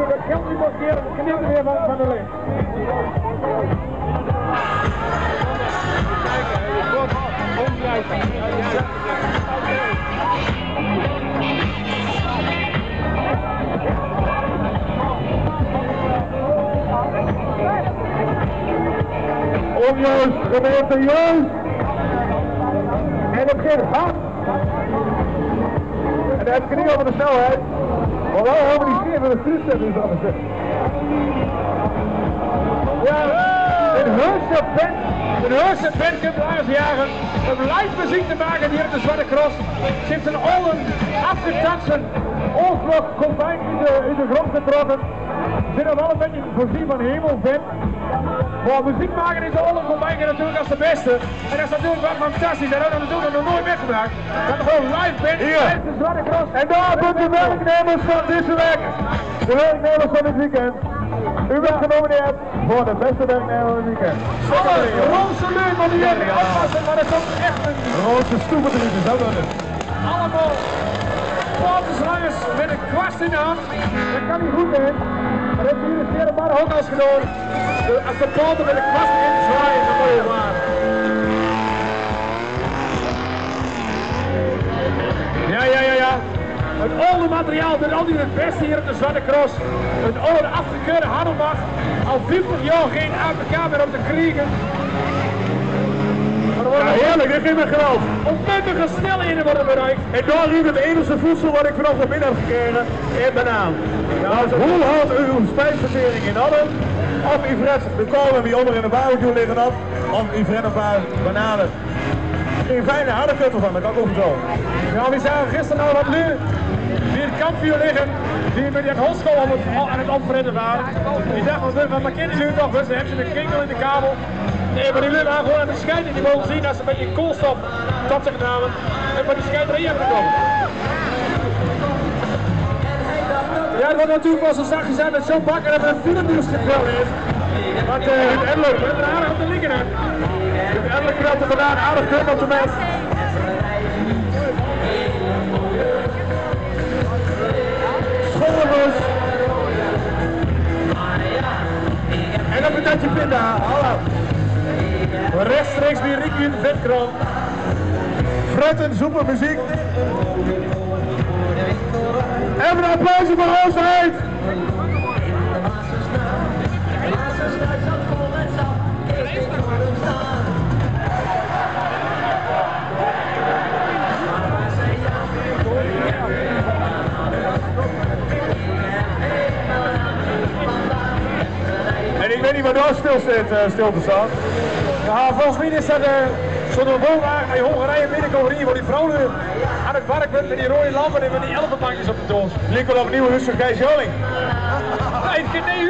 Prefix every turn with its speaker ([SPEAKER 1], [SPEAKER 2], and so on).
[SPEAKER 1] je dat geld niet moet keren, dan knippen weer van, van de licht. Onjuist, gemeente juist. En het gaat hard. En dan heb ik het niet over de snelheid. Maar wel over die sfeer van de toestemming is anders. Ja, een heuse band, een heuse band komt de laatste om live muziek te maken hier op de Zwarte Cross. Ze heeft zijn oren afgetast, zijn oorvlog combine in de, in de grond getrokken. Ze zijn wel een beetje voorzien van hemelvent. Maar muziek maken is de combine natuurlijk als de beste. En dat is natuurlijk wel fantastisch. En dat hebben we natuurlijk nog nooit meegemaakt. Dat er gewoon live band,
[SPEAKER 2] Hier.
[SPEAKER 1] de.
[SPEAKER 2] En daar komt de werknemers van deze week. De werknemers van dit weekend. U bent genomineerd voor de beste werknemer van het weekend.
[SPEAKER 1] Alle roze leuk, want die hebben oppassen, maar dat is ook echt een
[SPEAKER 2] Roze stoependrieten, zo dat het.
[SPEAKER 1] allemaal partnerslangers met een kwast in de hand. Dat kan niet goed zijn. Dat heeft hier de Sterrenbar ook als gedaan. De- Als de poten met een kwast in zwaaien, dan moet je waar. Ja, ja, ja, ja. Het oude materiaal doet altijd het beste hier op de Zwarte Cross. Het oude afgekeurde Handelbach. Al 50 jaar geen APK meer op te kriegen.
[SPEAKER 2] Ja, heerlijk, dit geeft me geloof.
[SPEAKER 1] onmettige snelheden worden bereikt.
[SPEAKER 2] En daar hier het enige voedsel wat ik vanaf de middag heb gekregen, is banaan. Nou, hoe houdt u uw spijsvertering in orde? Of u fret de kolen die onder in de barbecue liggen op, of u fret een paar bananen. Geen fijne harde kutten van, dat kan ik ook zo.
[SPEAKER 1] Ja, we zagen gisteren al wat nu die het kampvuur liggen, die met die holschool aan het, aan het opfritten waren. Die dachten, wat, wat kennen jullie nog? Dan hebben ze een kringel in de kabel. Nee, maar die waren gewoon aan de scheiden. Die mogen zien dat ze een beetje koolstof tot zich namen. En van die scheiterij hebben gekomen. Ja, het wordt natuurlijk wel zo zachtjes zijn met zo'n bakker dat er een filmnieuws gekweld is. Want uh, het Edler, we hebben er aardig op de liggen. Edler er vandaag aardig druk op de mens.
[SPEAKER 2] Pinda, hallo.
[SPEAKER 1] Rechtstreeks in de vetkroon.
[SPEAKER 2] Fretten, soepen, muziek. Even een applaus voor Oosterheid. Niet waar daar stil, eh, stil te staan.
[SPEAKER 1] Ja, volgens mij is dat uh, zo'n woonwagen naar Hongarije binnenkomen hier, die vrouw nu aan het werk bent met die rode lampen en met die elfenbankjes op de doos.
[SPEAKER 2] Lijkt wel op Gijs Joling.
[SPEAKER 1] Nee, nee,